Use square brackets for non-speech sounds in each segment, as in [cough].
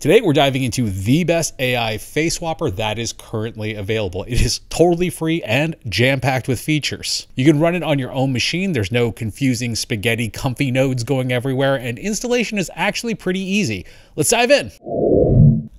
Today, we're diving into the best AI face swapper that is currently available. It is totally free and jam packed with features. You can run it on your own machine. There's no confusing spaghetti comfy nodes going everywhere, and installation is actually pretty easy. Let's dive in.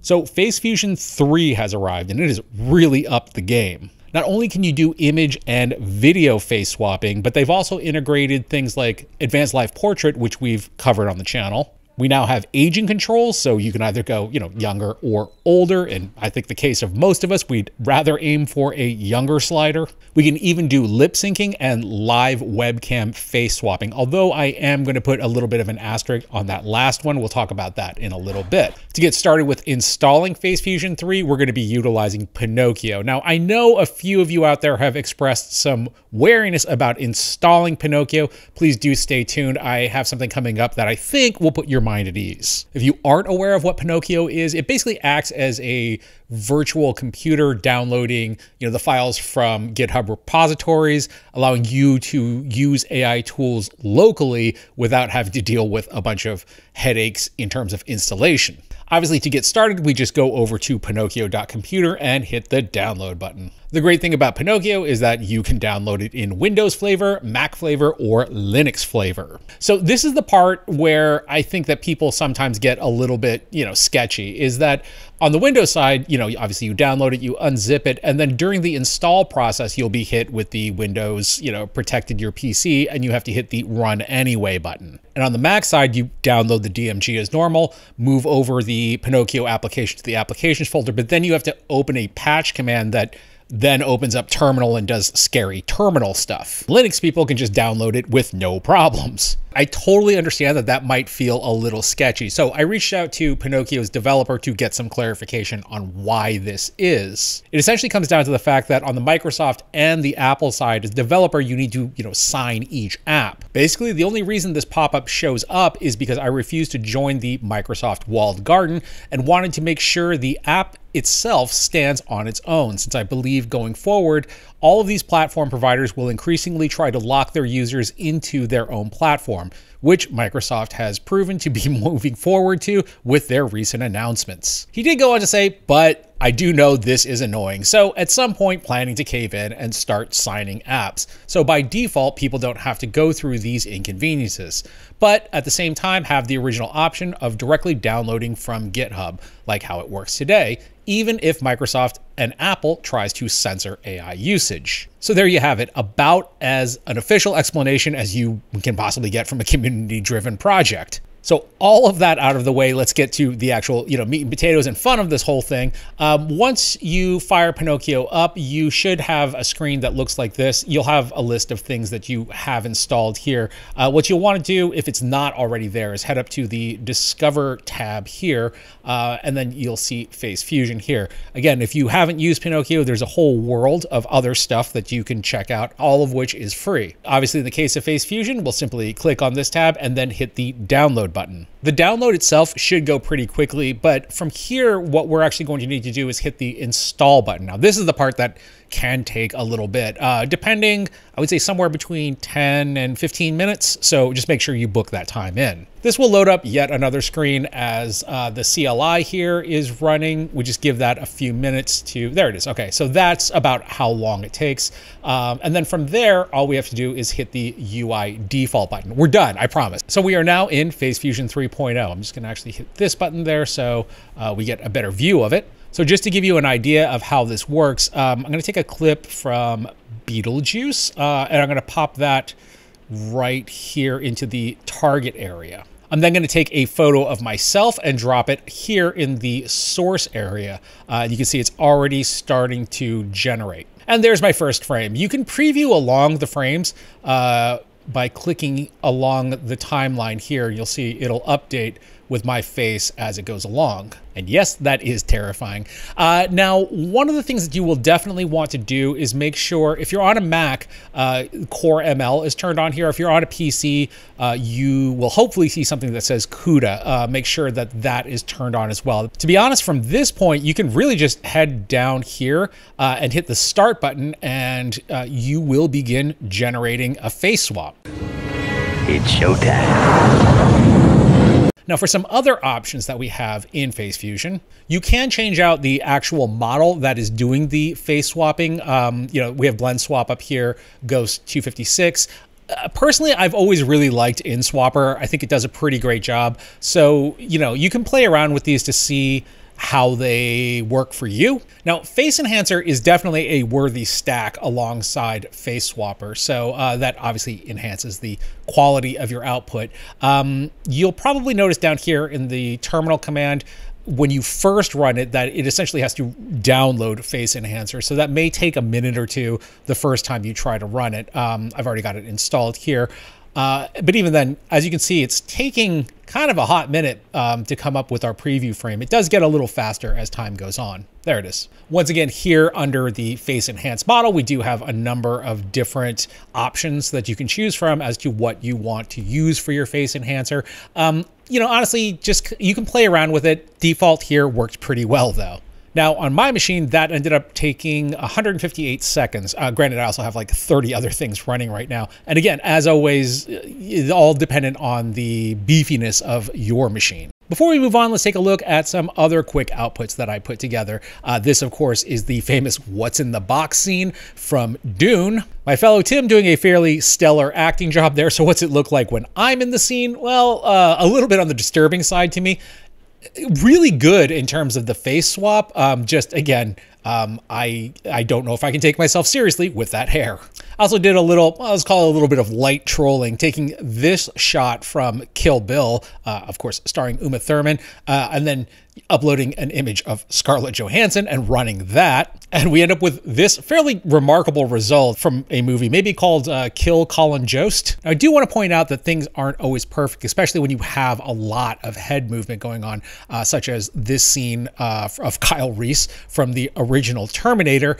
So, Face Fusion 3 has arrived, and it has really upped the game. Not only can you do image and video face swapping, but they've also integrated things like Advanced Live Portrait, which we've covered on the channel, we now have aging controls, so you can either go, you know, younger or older. And I think the case of most of us, we'd rather aim for a younger slider. We can even do lip syncing and live webcam face swapping, although I am going to put a little bit of an asterisk on that last one. We'll talk about that in a little bit. To get started with installing Face Fusion 3, we're going to be utilizing Pinokio. Now, I know a few of you out there have expressed some wariness about installing Pinokio. Please do stay tuned. I have something coming up that I think will put your mind at ease. If you aren't aware of what Pinokio is, it basically acts as a virtual computer downloading, you know, the files from GitHub repositories, allowing you to use AI tools locally without having to deal with a bunch of headaches in terms of installation. Obviously, to get started, we just go over to pinokio.computer and hit the download button. The great thing about Pinokio is that you can download it in Windows flavor, Mac flavor, or Linux flavor. So this is the part where I think that people sometimes get a little bit, you know, sketchy is that on the Windows side, you know, obviously you download it, you unzip it, and then during the install process, you'll be hit with the Windows, you know, protected your PC, and you have to hit the run anyway button. And on the Mac side, you download the DMG as normal, move over the Pinokio application to the applications folder, but then you have to open a patch command that then opens up terminal and does scary terminal stuff. Linux people can just download it with no problems. I totally understand that that might feel a little sketchy. So I reached out to Pinokio's developer to get some clarification on why this is. It essentially comes down to the fact that on the Microsoft and the Apple side, as developer, you need to, you know, sign each app. Basically, the only reason this pop-up shows up is because I refused to join the Microsoft walled garden and wanted to make sure the app itself stands on its own, since I believe going forward, all of these platform providers will increasingly try to lock their users into their own platform, which Microsoft has proven to be [laughs] moving forward to with their recent announcements. He did go on to say, but I do know this is annoying, so at some point planning to cave in and start signing apps. So by default, people don't have to go through these inconveniences, but at the same time have the original option of directly downloading from GitHub, like how it works today, even if Microsoft and Apple tries to censor AI usage. So there you have it, about as an official explanation as you can possibly get from a community-driven project. So all of that out of the way, let's get to the actual, you know, meat and potatoes and fun of this whole thing. Um, once you fire Pinokio up, you should have a screen that looks like this. You'll have a list of things that you have installed here. Uh, what you'll want to do, if it's not already there, is head up to the Discover tab here, uh, and then you'll see Face Fusion here. Again, if you haven't used Pinokio, there's a whole world of other stuff that you can check out, all of which is free. Obviously, in the case of Face Fusion, we'll simply click on this tab and then hit the download download button. The download itself should go pretty quickly, but from here, what we're actually going to need to do is hit the install button. Now, this is the part that can take a little bit, uh, depending, I would say somewhere between 10 and 15 minutes. So just make sure you book that time in. This will load up yet another screen as uh, the CLI here is running. We just give that a few minutes to, there it is. Okay, so that's about how long it takes. Um, and then from there, all we have to do is hit the UI default button. We're done, I promise. So we are now in Face Fusion 3.0. I'm just gonna actually hit this button there so uh, we get a better view of it. So just to give you an idea of how this works, um, I'm going to take a clip from Beetlejuice, uh, and I'm going to pop that right here into the target area. I'm then going to take a photo of myself and drop it here in the source area. Uh, you can see it's already starting to generate. And there's my first frame. You can preview along the frames uh, by clicking along the timeline here. You'll see it'll update with my face as it goes along. And yes, that is terrifying. Uh, now, one of the things that you will definitely want to do is make sure if you're on a Mac, uh, Core ML is turned on here. If you're on a PC, uh, you will hopefully see something that says CUDA. Uh, make sure that that is turned on as well. To be honest, from this point, you can really just head down here uh, and hit the start button, and uh, you will begin generating a face swap. It's showtime. Now, for some other options that we have in Face Fusion, you can change out the actual model that is doing the face swapping. Um, you know, we have blend swap up here, Ghost 256. Uh, personally, I've always really liked InSwapper. I think it does a pretty great job. So, you know, you can play around with these to see how they work for you. Now, Face Enhancer is definitely a worthy stack alongside Face Swapper, so uh, that obviously enhances the quality of your output. Um, you'll probably notice down here in the terminal command, when you first run it that it essentially has to download face enhancer so that may take a minute or two the first time you try to run it um, i've already got it installed here uh, but even then, as you can see, it's taking kind of a hot minute um, to come up with our preview frame. It does get a little faster as time goes on. There it is. Once again, here under the face enhanced model, we do have a number of different options that you can choose from as to what you want to use for your face enhancer. Um, you know, honestly, just you can play around with it. Default here worked pretty well though. Now, on my machine, that ended up taking 158 seconds. Uh, granted, I also have like 30 other things running right now. And again, as always, it's all dependent on the beefiness of your machine. Before we move on, let's take a look at some other quick outputs that I put together. Uh, this, of course, is the famous What's in the Box scene from Dune. My fellow Tim doing a fairly stellar acting job there. So, what's it look like when I'm in the scene? Well, uh, a little bit on the disturbing side to me really good in terms of the face swap. Um, just again, um, I I don't know if I can take myself seriously with that hair. I also did a little, let's call it a little bit of light trolling, taking this shot from Kill Bill, uh, of course, starring Uma Thurman, uh, and then uploading an image of Scarlett Johansson and running that. And we end up with this fairly remarkable result from a movie, maybe called uh, Kill Colin Jost. Now, I do want to point out that things aren't always perfect, especially when you have a lot of head movement going on, uh, such as this scene uh, of Kyle Reese from the original Terminator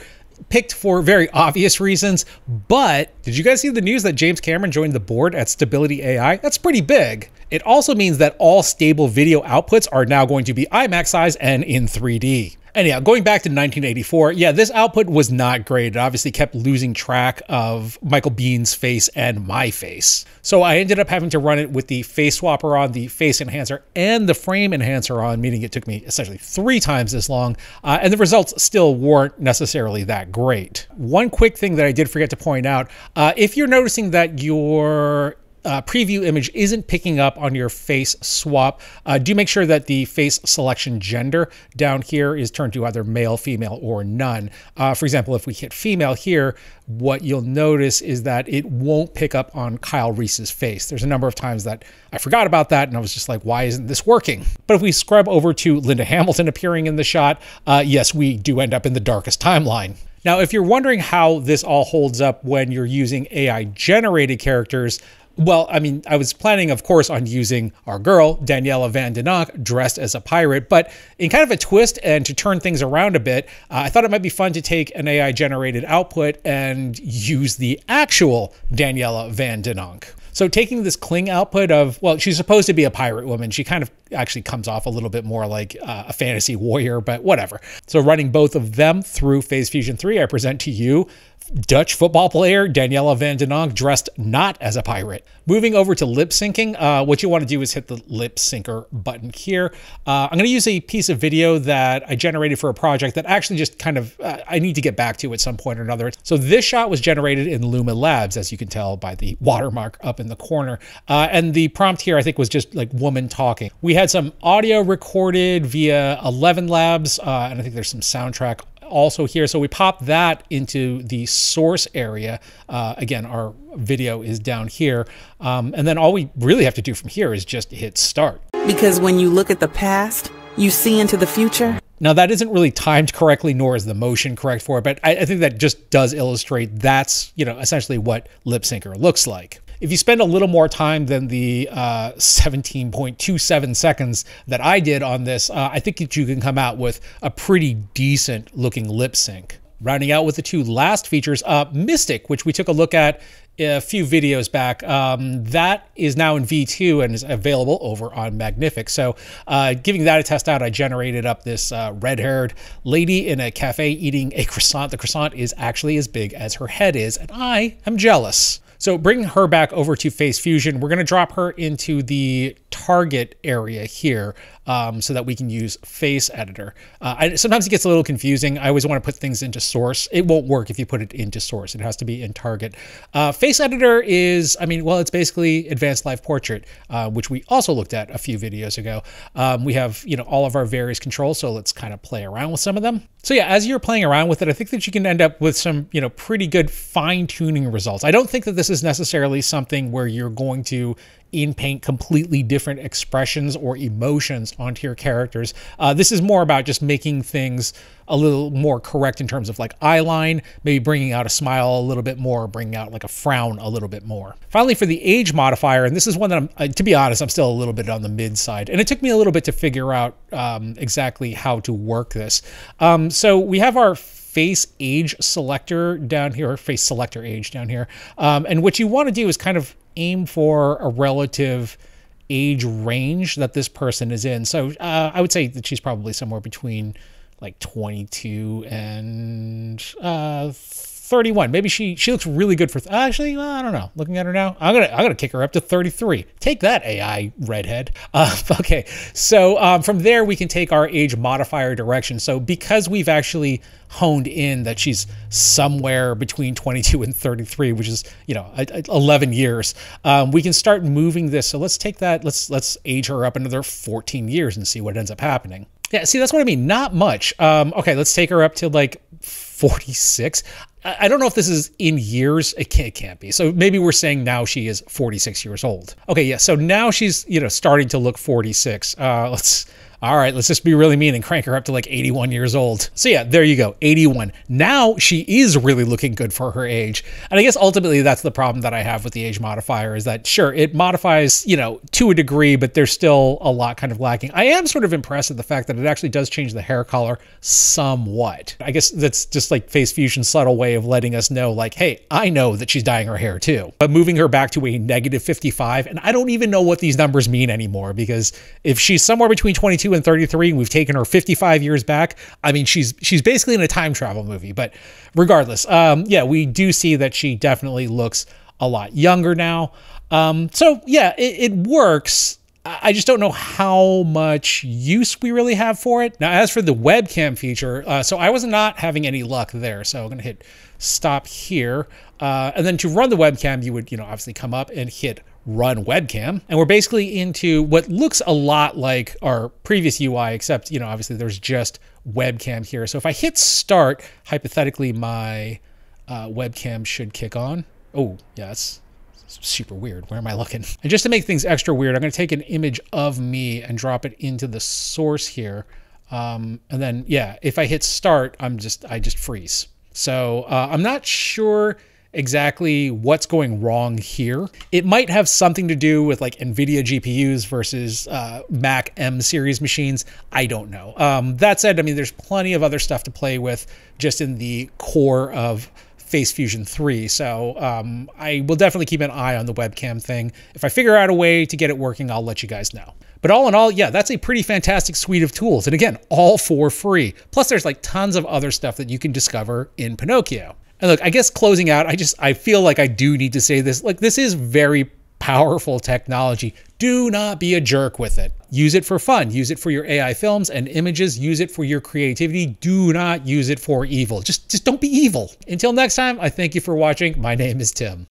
picked for very obvious reasons. But did you guys see the news that James Cameron joined the board at Stability AI? That's pretty big. It also means that all stable video outputs are now going to be IMAX size and in 3D. Anyhow, going back to 1984, yeah, this output was not great. It obviously kept losing track of Michael Biehn's face and my face. So I ended up having to run it with the face swapper on, the face enhancer, and the frame enhancer on, meaning it took me essentially three times as long. Uh, and the results still weren't necessarily that great. One quick thing that I did forget to point out uh, if you're noticing that your uh, preview image isn't picking up on your face swap, uh, do make sure that the face selection gender down here is turned to either male, female, or none. Uh, for example, if we hit female here, what you'll notice is that it won't pick up on Kyle Reese's face. There's a number of times that I forgot about that and I was just like, why isn't this working? But if we scrub over to Linda Hamilton appearing in the shot, uh, yes, we do end up in the darkest timeline. Now, if you're wondering how this all holds up when you're using AI generated characters, well, I mean, I was planning, of course, on using our girl, Daniela Van Den Donk, dressed as a pirate, but in kind of a twist and to turn things around a bit, uh, I thought it might be fun to take an AI generated output and use the actual Daniela Van Den Donk. So taking this Kling output of, well, she's supposed to be a pirate woman. She kind of actually comes off a little bit more like uh, a fantasy warrior, but whatever. So running both of them through Face Fusion 3, I present to you Dutch football player Daniela Van Den Donk dressed not as a pirate. Moving over to lip syncing, uh, what you want to do is hit the lip syncer button here. Uh, I'm going to use a piece of video that I generated for a project that actually just kind of uh, I need to get back to at some point or another. So this shot was generated in Luma Labs, as you can tell by the watermark up in the corner. Uh, and the prompt here, I think, was just like woman talking. We had some audio recorded via ElevenLabs, uh, and I think there's some soundtrack also here. So we pop that into the source area. Uh, again, our video is down here. Um, and then all we really have to do from here is just hit start. Because when you look at the past, you see into the future. Now that isn't really timed correctly, nor is the motion correct for it, but I, I think that just does illustrate that's, you know, essentially what lip syncer looks like. If you spend a little more time than the uh, 17.27 seconds that I did on this, uh, I think that you can come out with a pretty decent looking lip sync. Rounding out with the two last features, uh, Mystic, which we took a look at a few videos back. Um, that is now in V2 and is available over on Magnific. So, uh, giving that a test out, I generated up this uh, red haired lady in a cafe eating a croissant. The croissant is actually as big as her head is, and I am jealous. So bringing her back over to Face Fusion, we're going to drop her into the target area here um, so that we can use Face Editor. Uh, I, sometimes it gets a little confusing. I always want to put things into Source. It won't work if you put it into Source. It has to be in Target. Uh, Face Editor is, I mean, well, it's basically Advanced Live Portrait, uh, which we also looked at a few videos ago. Um, we have, you know, all of our various controls, so let's kind of play around with some of them. So yeah, as you're playing around with it, I think that you can end up with some, you know, pretty good fine tuning results. I don't think that this is necessarily something where you're going to in paint completely different expressions or emotions onto your characters. Uh, this is more about just making things a little more correct in terms of like eye line, maybe bringing out a smile a little bit more, bringing out like a frown a little bit more. Finally, for the age modifier, and this is one that I'm, uh, to be honest, I'm still a little bit on the mid side, and it took me a little bit to figure out um, exactly how to work this. Um, so we have our face age selector down here, or face selector age down here. Um, and what you want to do is kind of aim for a relative age range that this person is in. So uh, I would say that she's probably somewhere between like 22 and uh, 31. Maybe she she looks really good for actually. Well, I don't know. Looking at her now, I'm gonna I'm gonna kick her up to 33. Take that AI redhead. [laughs] Uh, okay, so um, from there we can take our age modifier direction. So because we've actually honed in that she's somewhere between 22 and 33, which is you know 11 years, um, we can start moving this. So let's take that. Let's let's age her up another 14 years and see what ends up happening. Yeah, see, that's what I mean. Not much. Um, okay, let's take her up to like 46. I don't know if this is in years. It can't, it can't, be. So maybe we're saying now she is 46 years old. Okay, yeah. So now she's you know starting to look 46. Uh, let's all right, let's just be really mean and crank her up to like 81 years old. So yeah, there you go, 81. Now she is really looking good for her age. And I guess ultimately that's the problem that I have with the age modifier is that sure, it modifies, you know, to a degree, but there's still a lot kind of lacking. I am sort of impressed at the fact that it actually does change the hair color somewhat. I guess that's just like Face Fusion's subtle way of letting us know like, hey, I know that she's dyeing her hair too. But moving her back to a negative 55, and I don't even know what these numbers mean anymore because if she's somewhere between 22 and 33 and we've taken her 55 years back i mean she's she's basically in a time travel movie but regardless um, yeah we do see that she definitely looks a lot younger now um, so yeah it, it works I just don't know how much use we really have for it. Now, as for the webcam feature, uh, so I was not having any luck there. So I'm going to hit stop here. Uh, and then to run the webcam, you would, you know, obviously come up and hit run webcam. And we're basically into what looks a lot like our previous UI, except, you know, obviously there's just webcam here. So if I hit start, hypothetically, my uh, webcam should kick on. Oh, yeah, that's super weird. Where am I looking? And just to make things extra weird, I'm going to take an image of me and drop it into the source here. Um, and then, yeah, if I hit start, I'm just, I just freeze. So uh, I'm not sure exactly what's going wrong here. It might have something to do with like NVIDIA GPUs versus uh, Mac M series machines. I don't know. Um, that said, I mean, there's plenty of other stuff to play with just in the core of Face Fusion 3. So um, I will definitely keep an eye on the webcam thing. If I figure out a way to get it working, I'll let you guys know. But all in all, yeah, that's a pretty fantastic suite of tools. And again, all for free. Plus, there's like tons of other stuff that you can discover in Pinokio. And look, I guess closing out, I just I feel like I do need to say this. Like this is very powerful technology. Do not be a jerk with it. Use it for fun. Use it for your AI films and images. Use it for your creativity. Do not use it for evil. Just just don't be evil. Until next time, I thank you for watching. My name is Tim.